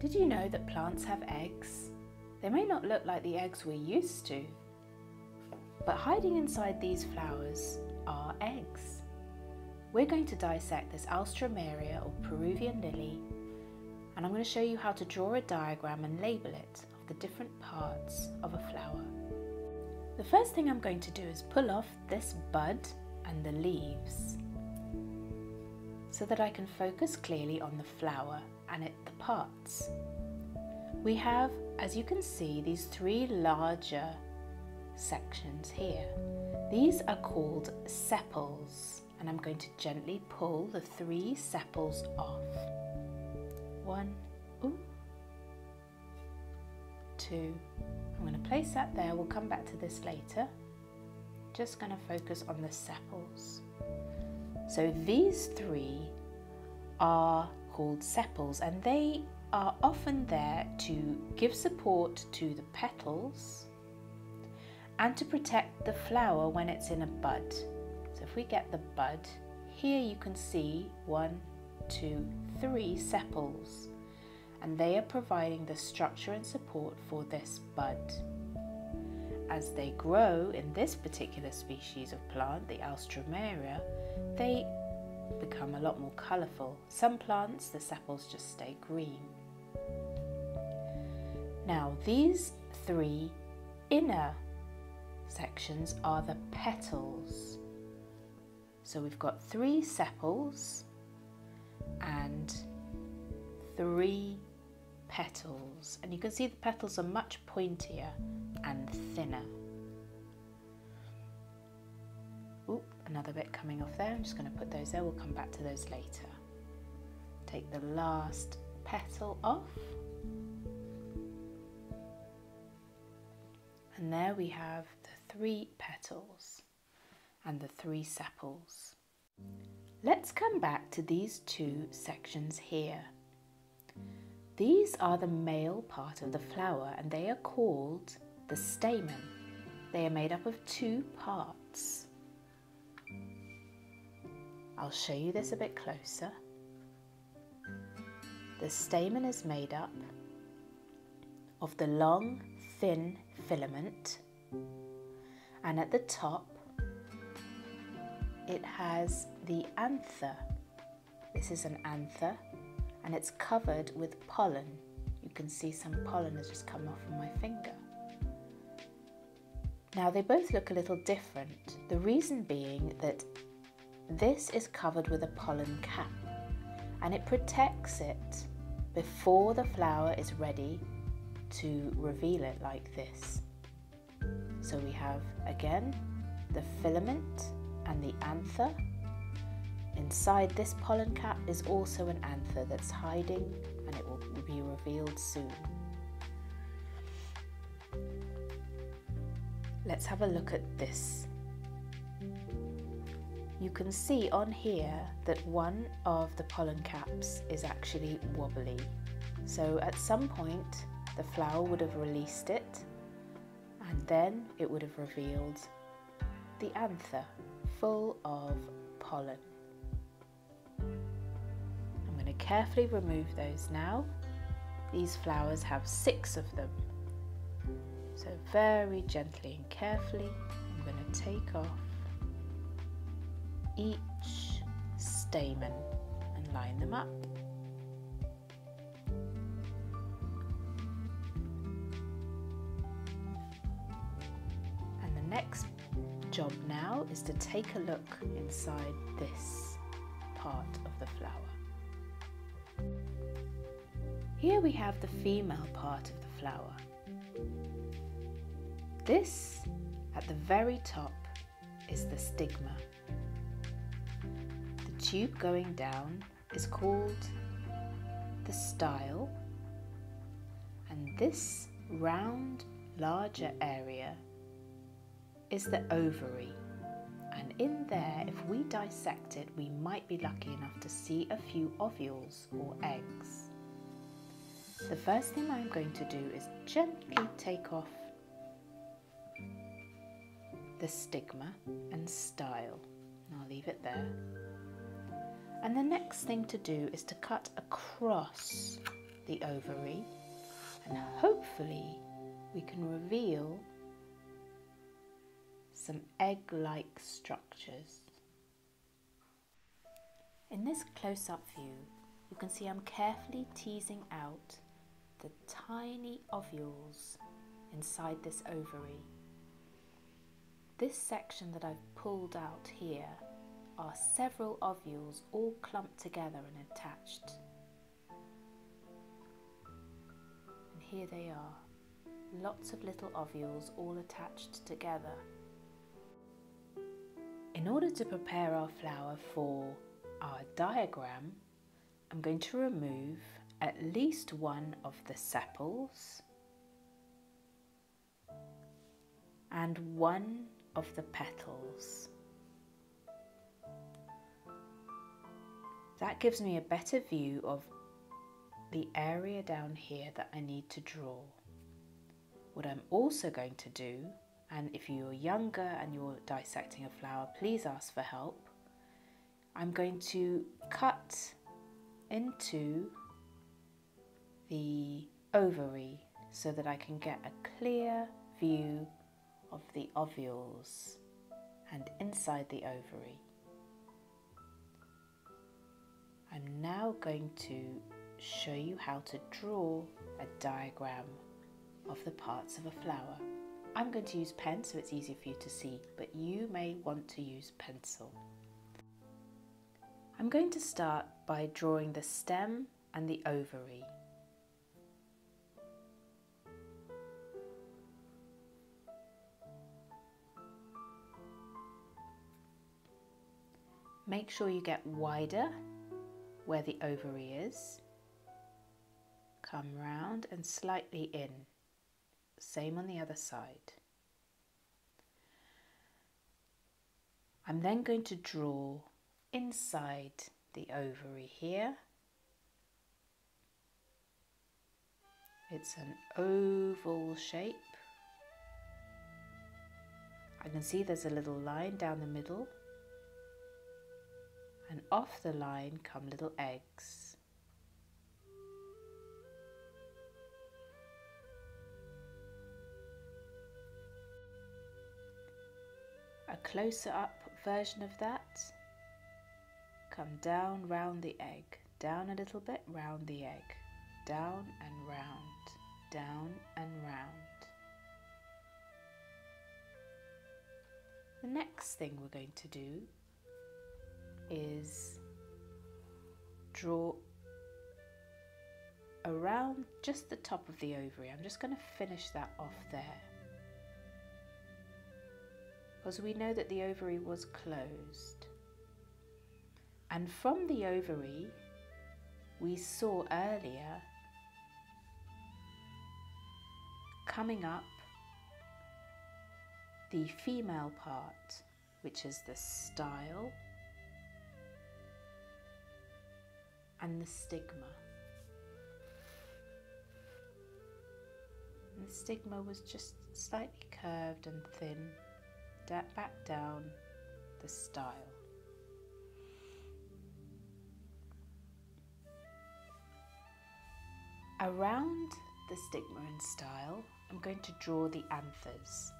Did you know that plants have eggs? They may not look like the eggs we're used to, but hiding inside these flowers are eggs. We're going to dissect this Alstroemeria or Peruvian lily and I'm going to show you how to draw a diagram and label it of the different parts of a flower. The first thing I'm going to do is pull off this bud and the leaves so that I can focus clearly on the flower and it, the parts. We have, as you can see, these three larger sections here. These are called sepals and I'm going to gently pull the three sepals off. One, ooh, two. I'm going to place that there, we'll come back to this later. Just going to focus on the sepals. So these three are called sepals and they are often there to give support to the petals and to protect the flower when it's in a bud. So if we get the bud, here you can see one, two, three sepals and they are providing the structure and support for this bud. As they grow in this particular species of plant, the Alstroemeria, they become a lot more colourful. Some plants, the sepals just stay green. Now these three inner sections are the petals. So we've got three sepals and three petals. And you can see the petals are much pointier and thinner. Oop, another bit coming off there. I'm just going to put those there. We'll come back to those later. Take the last petal off. And there we have the three petals and the three sepals. Let's come back to these two sections here. These are the male part of the flower and they are called the stamen. They are made up of two parts. I'll show you this a bit closer. The stamen is made up of the long, thin filament and at the top it has the anther. This is an anther and it's covered with pollen. You can see some pollen has just come off of my finger. Now they both look a little different. The reason being that this is covered with a pollen cap and it protects it before the flower is ready to reveal it like this. So we have again the filament and the anther. Inside this pollen cap is also an anther that's hiding and it will be revealed soon. Let's have a look at this. You can see on here that one of the pollen caps is actually wobbly. So at some point the flower would have released it and then it would have revealed the anther full of pollen. I'm going to carefully remove those now. These flowers have six of them. So very gently and carefully I'm going to take off each stamen and line them up. And the next job now is to take a look inside this part of the flower. Here we have the female part of the flower. This, at the very top, is the stigma. Tube going down is called the style, and this round, larger area is the ovary. And in there, if we dissect it, we might be lucky enough to see a few ovules or eggs. The first thing I'm going to do is gently take off the stigma and style. I'll leave it there. And the next thing to do is to cut across the ovary and hopefully we can reveal some egg-like structures. In this close-up view, you can see I'm carefully teasing out the tiny ovules inside this ovary. This section that I've pulled out here are several ovules all clumped together and attached. And here they are, lots of little ovules all attached together. In order to prepare our flower for our diagram, I'm going to remove at least one of the sepals and one of the petals. That gives me a better view of the area down here that I need to draw. What I'm also going to do, and if you're younger and you're dissecting a flower, please ask for help. I'm going to cut into the ovary so that I can get a clear view of the ovules and inside the ovary. I'm now going to show you how to draw a diagram of the parts of a flower. I'm going to use pen so it's easier for you to see, but you may want to use pencil. I'm going to start by drawing the stem and the ovary. Make sure you get wider where the ovary is. Come round and slightly in. Same on the other side. I'm then going to draw inside the ovary here. It's an oval shape. I can see there's a little line down the middle and off the line come little eggs. A closer up version of that, come down round the egg, down a little bit, round the egg, down and round, down and round. The next thing we're going to do is draw around just the top of the ovary. I'm just going to finish that off there. Because we know that the ovary was closed. And from the ovary, we saw earlier coming up the female part, which is the style and the stigma. And the stigma was just slightly curved and thin, back down the style. Around the stigma and style, I'm going to draw the anthers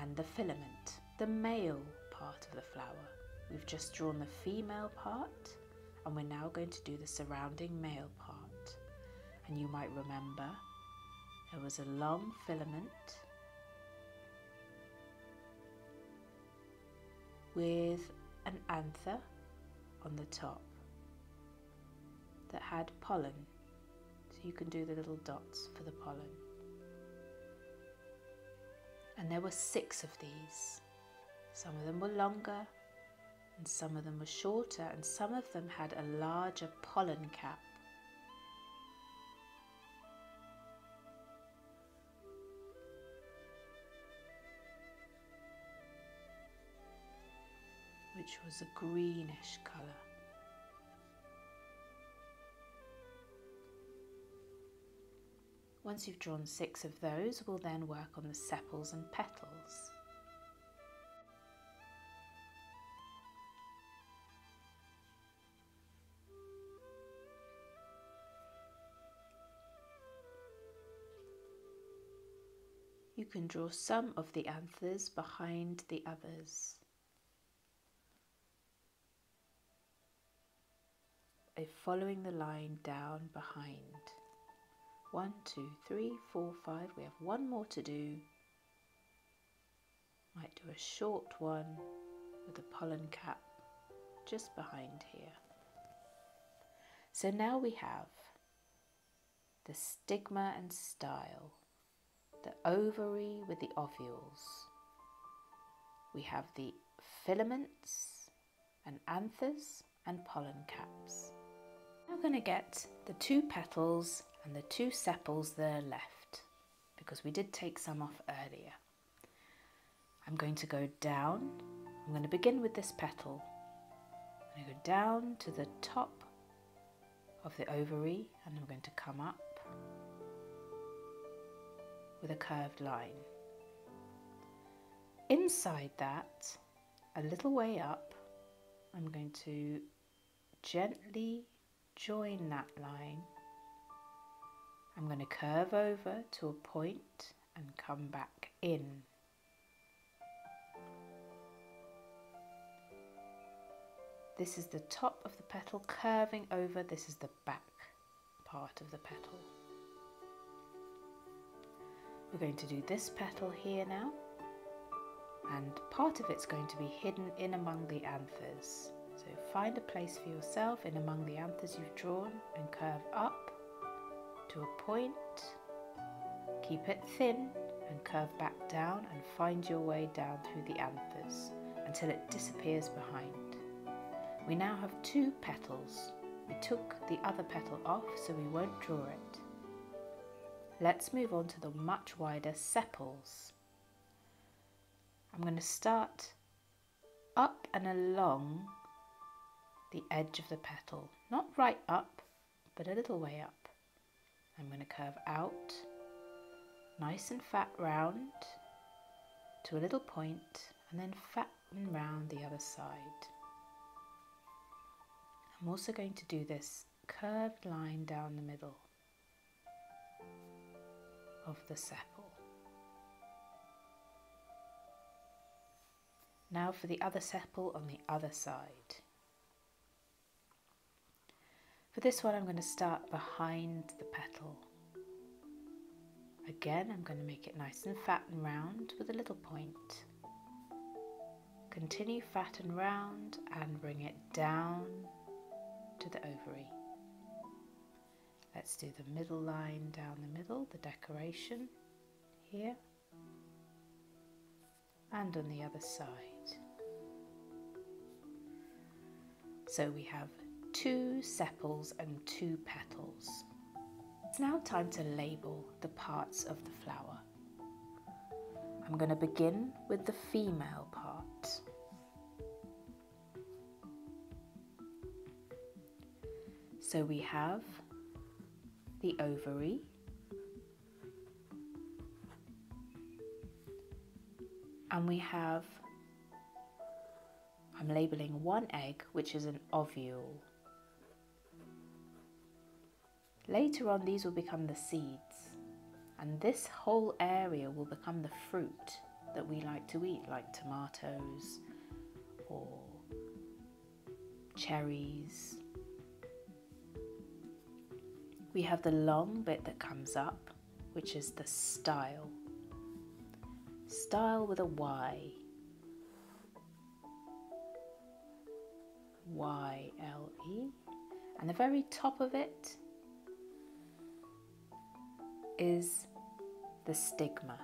and the filament, the male part of the flower. We've just drawn the female part and we're now going to do the surrounding male part. And you might remember there was a long filament with an anther on the top that had pollen. So you can do the little dots for the pollen. And there were six of these. Some of them were longer, and some of them were shorter, and some of them had a larger pollen cap. Which was a greenish colour. Once you've drawn six of those, we'll then work on the sepals and petals. Can draw some of the anthers behind the others. If following the line down behind. One, two, three, four, five. We have one more to do. Might do a short one with a pollen cap just behind here. So now we have the stigma and style, the ovary with the ovules. We have the filaments and anthers and pollen caps. Now going to get the two petals and the two sepals that are left because we did take some off earlier. I'm going to go down. I'm going to begin with this petal. I'm going to go down to the top of the ovary and I'm going to come up with a curved line. Inside that, a little way up, I'm going to gently join that line. I'm going to curve over to a point and come back in. This is the top of the petal curving over, this is the back part of the petal. We're going to do this petal here now and part of it's going to be hidden in among the anthers. So find a place for yourself in among the anthers you've drawn and curve up to a point. Keep it thin and curve back down and find your way down through the anthers until it disappears behind. We now have two petals. We took the other petal off so we won't draw it. Let's move on to the much wider sepals. I'm going to start up and along the edge of the petal, not right up, but a little way up. I'm going to curve out, nice and fat round to a little point, and then fatten round the other side. I'm also going to do this curved line down the middle of the sepal. Now for the other sepal on the other side. For this one I'm going to start behind the petal. Again I'm going to make it nice and fat and round with a little point. Continue fat and round and bring it down to the ovary. Let's do the middle line down the middle, the decoration here and on the other side. So we have two sepals and two petals. It's now time to label the parts of the flower. I'm going to begin with the female part. So we have the ovary, and we have, I'm labeling one egg, which is an ovule. Later on, these will become the seeds, and this whole area will become the fruit that we like to eat, like tomatoes or cherries we have the long bit that comes up, which is the style. Style with a Y. Y L E. And the very top of it is the stigma.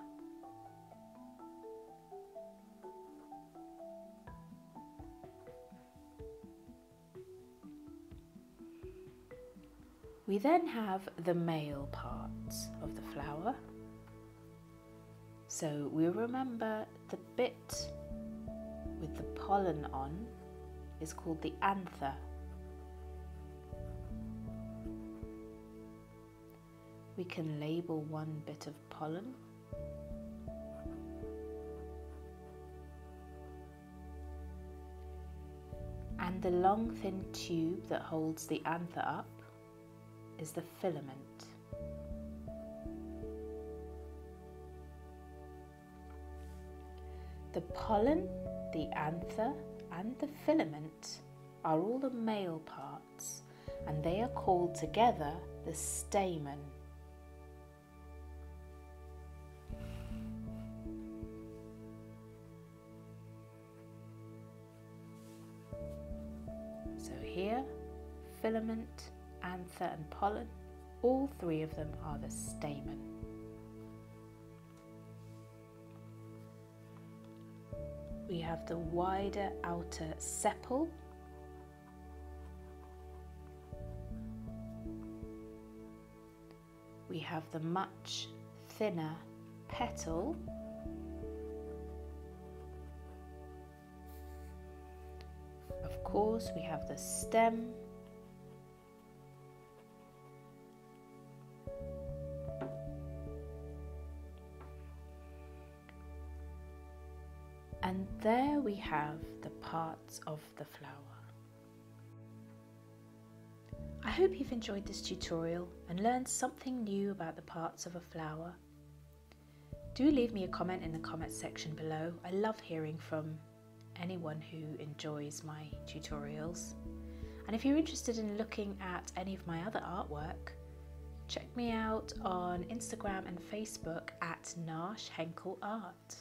We then have the male parts of the flower. So we remember the bit with the pollen on is called the anther. We can label one bit of pollen. And the long thin tube that holds the anther up is the filament. The pollen, the anther, and the filament are all the male parts, and they are called together the stamen. So here, filament, anther and pollen, all three of them are the stamen. We have the wider outer sepal. We have the much thinner petal. Of course, we have the stem And there we have the parts of the flower. I hope you've enjoyed this tutorial and learned something new about the parts of a flower. Do leave me a comment in the comment section below. I love hearing from anyone who enjoys my tutorials. And if you're interested in looking at any of my other artwork, check me out on Instagram and Facebook at Narsh Henkel Art.